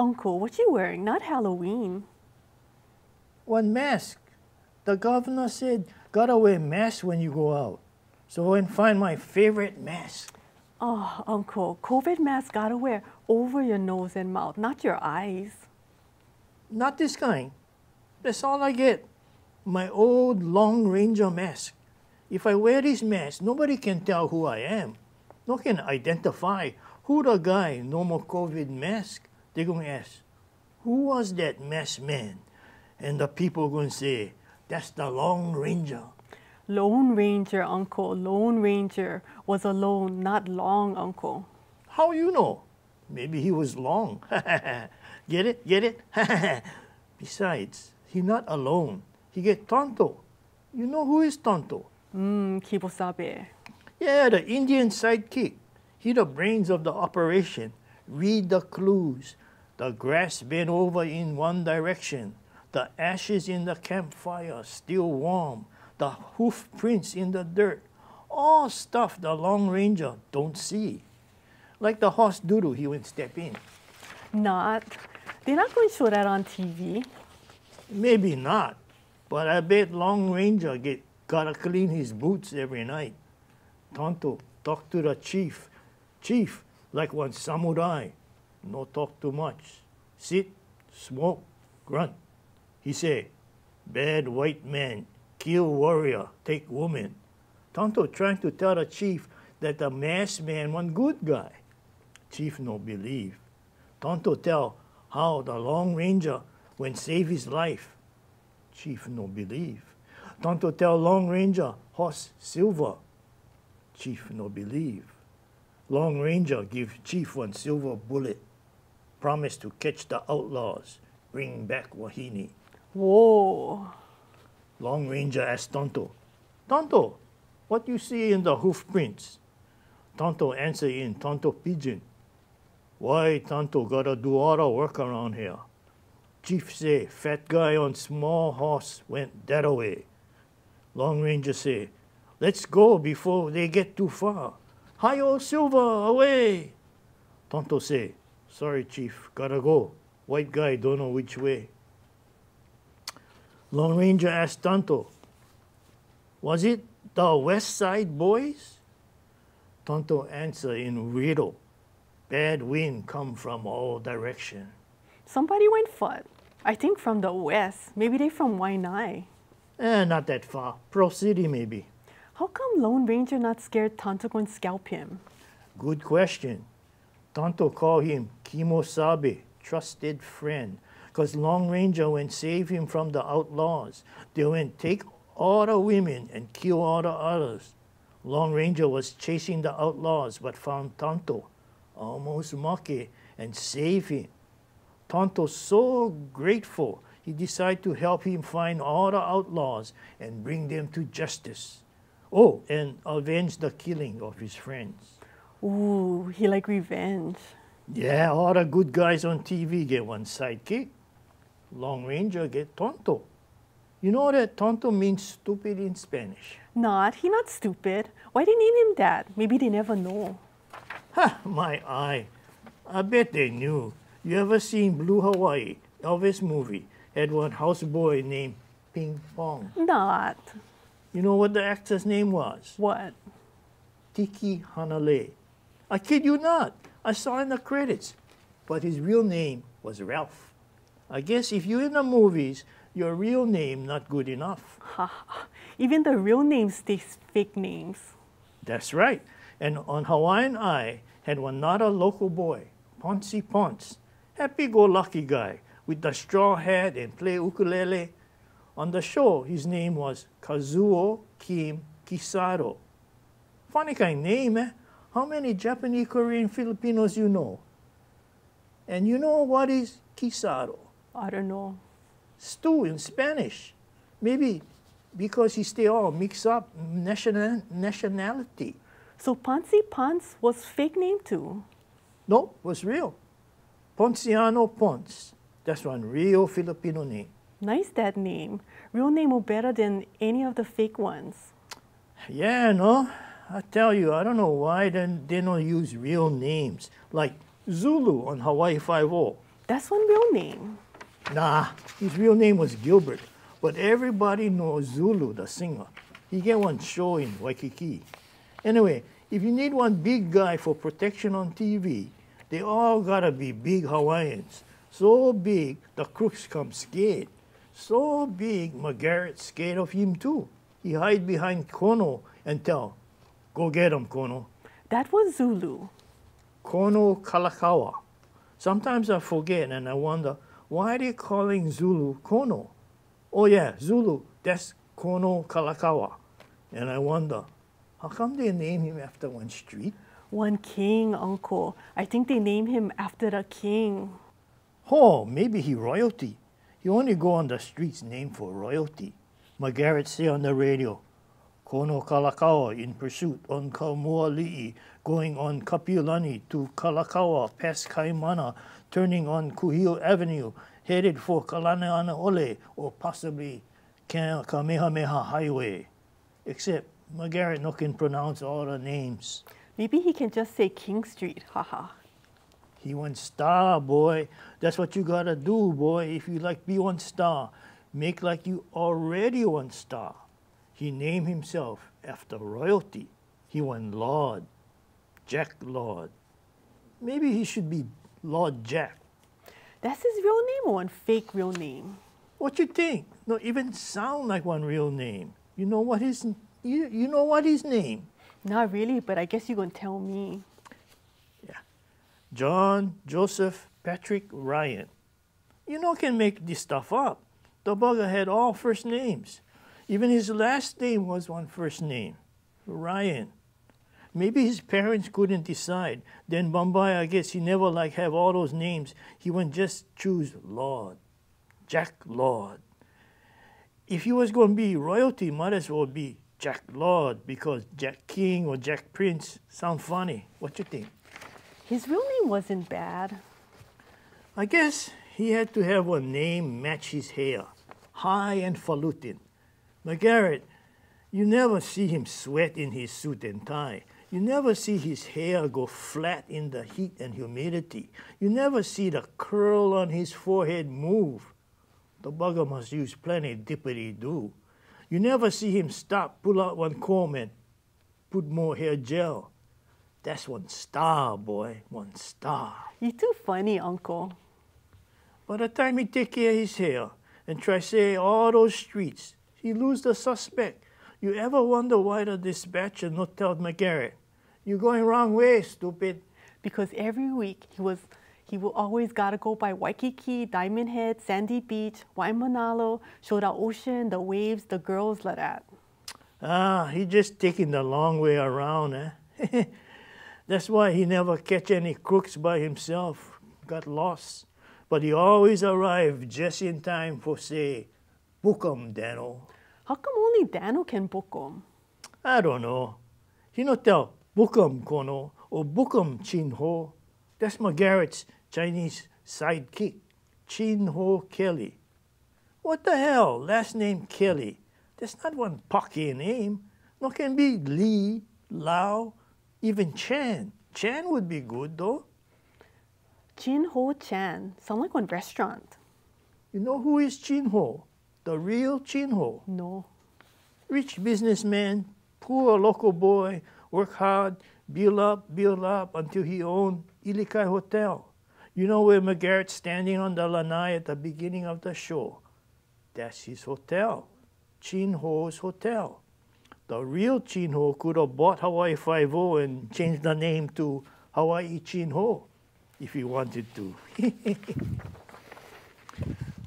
Uncle, what you wearing? Not Halloween. One mask. The governor said, gotta wear mask when you go out. So I went and find my favorite mask. Oh, Uncle, COVID mask gotta wear over your nose and mouth, not your eyes. Not this kind. That's all I get. My old Long Ranger mask. If I wear this mask, nobody can tell who I am. No can identify who the guy, no more COVID mask. They're going to ask, who was that masked man? And the people are going to say, that's the Long Ranger. Lone Ranger, Uncle. Lone Ranger was alone, not long, Uncle. How you know? Maybe he was long. get it? Get it? Besides, he not alone. He get Tonto. You know who is Tonto? Mmm, Kibosabe. Yeah, the Indian sidekick. He the brains of the operation. Read the clues. The grass bent over in one direction. The ashes in the campfire still warm. The hoof prints in the dirt. All stuff the Long Ranger don't see. Like the horse doodle he went step in. Not. They're not going to show that on TV. Maybe not, but I bet Long Ranger get gotta clean his boots every night. Tonto talk to the chief. Chief, like one samurai. No talk too much. Sit, smoke, grunt. He say, bad white man, kill warrior, take woman. Tonto trying to tell the chief that the masked man one good guy. Chief no believe. Tonto tell how the Long Ranger when save his life. Chief no believe. Tonto tell Long Ranger horse silver. Chief no believe. Long Ranger give Chief one silver bullet. Promise to catch the outlaws, bring back Wahine. Whoa. Long Ranger asked Tonto, Tonto, what you see in the hoof prints? Tonto answer in Tonto Pidgin. Why Tonto gotta do all the work around here? Chief say, fat guy on small horse went that away. Long Ranger say, let's go before they get too far. Hi-yo, Silver, away! Tonto say, sorry, Chief, gotta go. White guy don't know which way. Long Ranger asked Tonto, was it the West Side boys? Tonto answer in riddle. Bad wind come from all direction. Somebody went foot. I think from the west. Maybe they from Waianae. Eh, not that far. Pearl City, maybe. How come Lone Ranger not scared Tonto and scalp him? Good question. Tonto call him Kimosabe, trusted friend, because Long Ranger went save him from the outlaws. They went take all the women and kill all the others. Long Ranger was chasing the outlaws but found Tonto, almost monkey, and save him. Tonto so grateful he decided to help him find all the outlaws and bring them to justice. Oh, and avenge the killing of his friends. Ooh, he like revenge. Yeah, all the good guys on TV get one sidekick. Long Ranger get tonto. You know that tonto means stupid in Spanish. Not, he not stupid. Why they name him that? Maybe they never know. Ha, my eye. I bet they knew. You ever seen Blue Hawaii, Elvis movie? Had one houseboy named Ping Pong. Not. You know what the actor's name was? What? Tiki Hanale. I kid you not. I saw in the credits. But his real name was Ralph. I guess if you're in the movies, your real name not good enough. Even the real names stay fake names. That's right. And on Hawaiian Eye had one another local boy, Poncie Ponce, happy-go-lucky guy with the straw hat and play ukulele. On the show, his name was Kazuo Kim Kisaro. Funny kind name, eh? How many Japanese, Korean, Filipinos you know? And you know what is Kisaro? I don't know. Stew in Spanish. Maybe because he stay all mixed up national, nationality. So Poncie Ponce was fake name too. No, was real. Ponciano Ponce. That's one real Filipino name. Nice that name. Real name will better than any of the fake ones. Yeah, no. I tell you, I don't know why they, they don't use real names like Zulu on Hawaii Five-O. That's one real name. Nah, his real name was Gilbert, but everybody knows Zulu, the singer. He get one show in Waikiki. Anyway, if you need one big guy for protection on TV, they all gotta be big Hawaiians. So big, the crooks come scared. So big, McGarrett's scared of him too. He hide behind Kono and tell, go get him, Kono. That was Zulu. Kono Kalakaua. Sometimes I forget and I wonder, why are they calling Zulu Kono? Oh yeah, Zulu, that's Kono Kalakaua. And I wonder, how come they name him after one street? One king, uncle. I think they name him after the king. Oh, maybe he royalty. He only go on the streets named for royalty. McGarrett say on the radio, Kono Kalakaua in pursuit on Kaumuali'i, going on Kapiolani to Kalakaua past Kaimana, turning on Kuhio Avenue, headed for Kalanianaole, or possibly Kamehameha Highway. Except McGarrett no can pronounce all the names. Maybe he can just say King Street, haha. He one star, boy. That's what you gotta do, boy. If you like be one star, make like you already one star. He named himself after royalty. He won Lord, Jack Lord. Maybe he should be Lord Jack. That's his real name or one fake real name? What you think? Not even sound like one real name. You know what his you, you know what his name? Not really, but I guess you gonna tell me. John Joseph Patrick Ryan. You know can make this stuff up. The bugger had all first names. Even his last name was one first name. Ryan. Maybe his parents couldn't decide. Then Bombay, I guess he never like have all those names. He would just choose Lord. Jack Lord. If he was going to be royalty, might as well be Jack Lord because Jack King or Jack Prince sound funny. What you think? His real name wasn't bad. I guess he had to have a name match his hair, high and falutin. McGarrett, you never see him sweat in his suit and tie. You never see his hair go flat in the heat and humidity. You never see the curl on his forehead move. The bugger must use plenty Dippity-Do. You never see him stop, pull out one comb and put more hair gel. That's one star, boy, one star. You're too funny, uncle. By the time he take care of his hair and try say all those streets, he lose the suspect. You ever wonder why the dispatcher not tell McGarrett? You going wrong way, stupid. Because every week he was he will always gotta go by Waikiki, Diamond Head, Sandy Beach, Waimanalo, show the ocean, the waves, the girls like that. Ah, he just taking the long way around, eh? That's why he never catch any crooks by himself. Got lost. But he always arrive just in time for say, book 'em, Danno. How come only Danno can book 'em? I don't know. He not tell Bookum Kono or Bookum Chin Ho. That's McGarrett's Chinese sidekick, Chin Ho Kelly. What the hell? Last name Kelly. That's not one pake name. No can be Lee, Lau, even Chan. Chan would be good though. Jin Ho Chan. Sound like one restaurant. You know who is Chin Ho? The real Chin Ho. No. Rich businessman, poor local boy, work hard, build up, build up until he owned Ilikai Hotel. You know where McGarrett's standing on the lanai at the beginning of the show? That's his hotel, Chin Ho's Hotel. The real Chin Ho could have bought Hawaii Five-O and changed the name to Hawaii Chin Ho if he wanted to.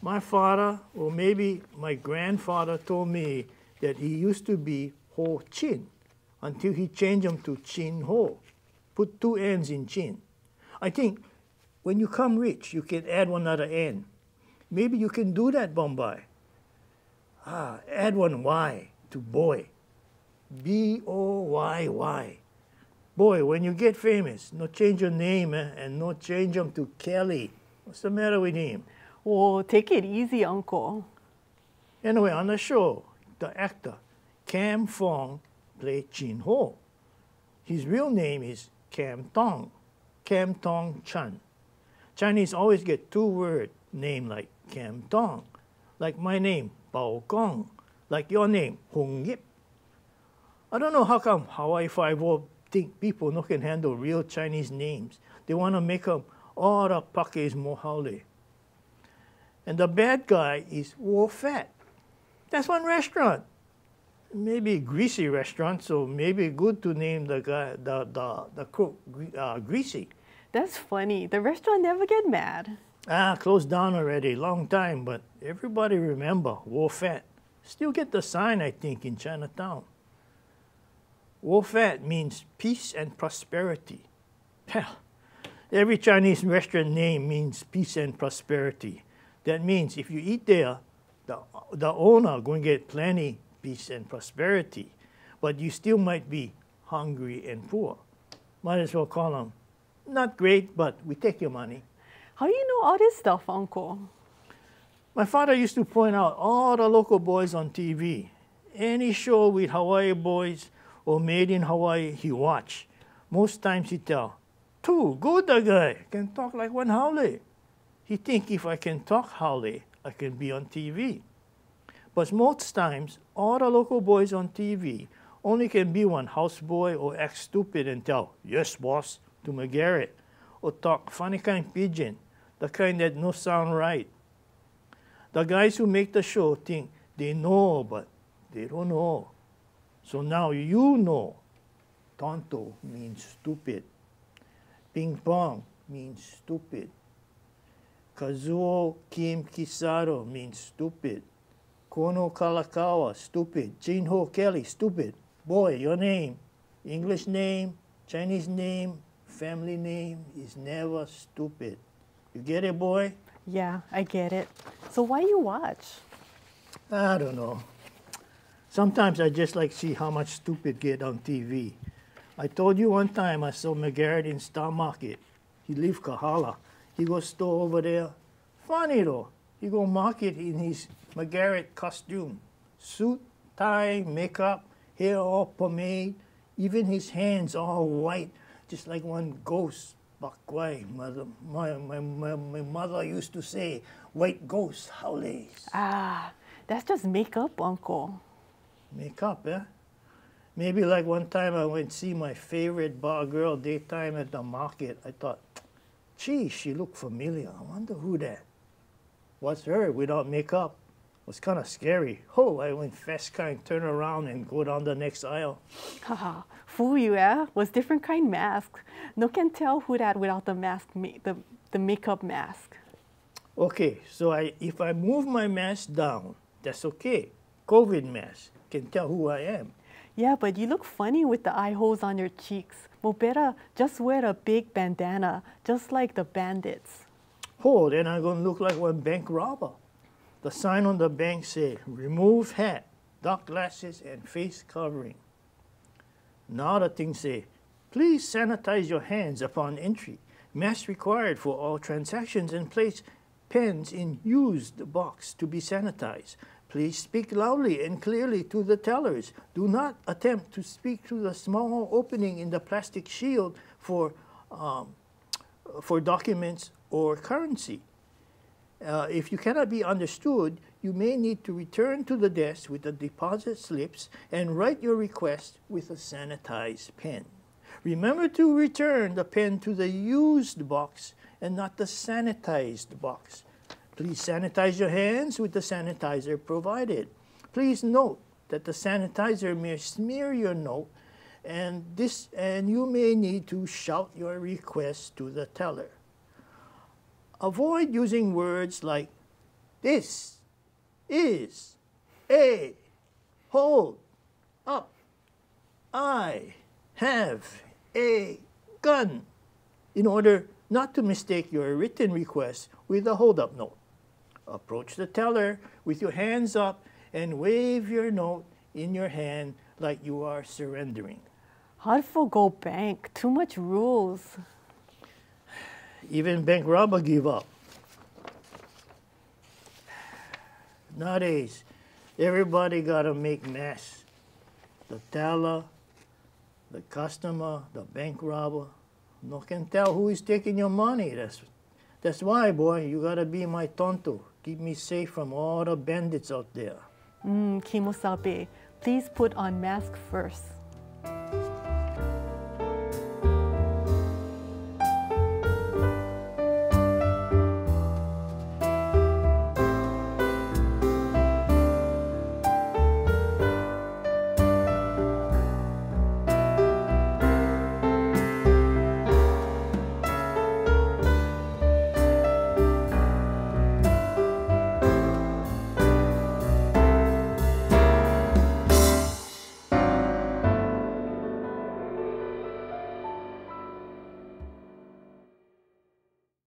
my father, or maybe my grandfather, told me that he used to be Ho Chin until he changed him to Chin Ho. Put two N's in Chin. I think when you come rich, you can add one other N. Maybe you can do that, Bombay. Ah, add one Y to boy. B O Y Y. Boy, when you get famous, no change your name eh, and no change them to Kelly. What's the matter with him? Whoa, take it easy, uncle. Anyway, on the show, the actor Kam Fong played Chin Ho. His real name is Kam Tong, Kam Tong Chan. Chinese always get two word name like Kam Tong, like my name, Bao Kong, like your name, Hong Yip. I don't know how come Hawaii Five-O think people no can handle real Chinese names. They want to make them all the pakes mohale. And the bad guy is Wo Fat. That's one restaurant. Maybe a greasy restaurant, so maybe good to name the guy the the the cook uh, greasy. That's funny. The restaurant never get mad. Ah, closed down already, long time, but everybody remember Wo Fat. Still get the sign, I think, in Chinatown. Wo Fat means peace and prosperity. Every Chinese restaurant name means peace and prosperity. That means if you eat there, the, the owner going to get plenty peace and prosperity, but you still might be hungry and poor. Might as well call them not great, but we take your money. How do you know all this stuff, Uncle? My father used to point out all the local boys on TV. Any show with Hawaii boys or made in Hawaii, he watch. Most times he tell, "Too good the guy can talk like one haole." He think if I can talk haole, I can be on TV. But most times, all the local boys on TV only can be one houseboy or act stupid and tell, yes, boss, to McGarrett, or talk funny kind pidgin, the kind that no sound right. The guys who make the show think they know, but they don't know. So now you know. Tonto means stupid. Ping pong means stupid. Kazuo Kim Kisaro means stupid. Kono Kalakaua, stupid. Chin Ho Kelly, stupid. Boy, your name, English name, Chinese name, family name is never stupid. You get it, boy? Yeah, I get it. So why you watch? I don't know. Sometimes I just like see how much stupid get on TV. I told you one time I saw McGarrett in Star Market. He leave Kahala. He go store over there. Funny though. He go market in his McGarrett costume. Suit, tie, makeup, hair all pomade, even his hands all white, just like one ghost. Bakwai, mother, my, my, my, my mother used to say, white ghost haoles. Ah, that's just makeup, Uncle. Makeup, eh? Maybe like one time I went see my favorite bar girl daytime at the market. I thought, gee, she looked familiar. I wonder who that. What's her without makeup? was kind of scary. Oh, I went fast kind, turn around and go down the next aisle. Haha, fool you, eh? Was different kind mask. No can tell who that without the mask, the, the makeup mask. Okay, so I, if I move my mask down, that's okay. COVID mask can tell who I am. Yeah, but you look funny with the eye holes on your cheeks. Well, better just wear a big bandana, just like the bandits. Oh, then I'm going to look like one bank robber. The sign on the bank said, remove hat, dark glasses, and face covering. Now the thing say, please sanitize your hands upon entry. Mask required for all transactions and place pens in used box to be sanitized. Please speak loudly and clearly to the tellers. Do not attempt to speak through the small opening in the plastic shield for, um, for documents or currency. Uh, if you cannot be understood, you may need to return to the desk with the deposit slips and write your request with a sanitized pen. Remember to return the pen to the used box and not the sanitized box. Please sanitize your hands with the sanitizer provided. Please note that the sanitizer may smear your note and this and you may need to shout your request to the teller. Avoid using words like this, is, a, hold, up, I have a gun in order not to mistake your written request with a hold up note. Approach the teller with your hands up and wave your note in your hand like you are surrendering. Hard for go bank. Too much rules. Even bank robber give up. Nowadays, everybody gotta make mess. The teller, the customer, the bank robber. No can tell who is taking your money. That's That's why, boy, you gotta be my tonto. Keep me safe from all the bandits out there. Mm, please put on mask first.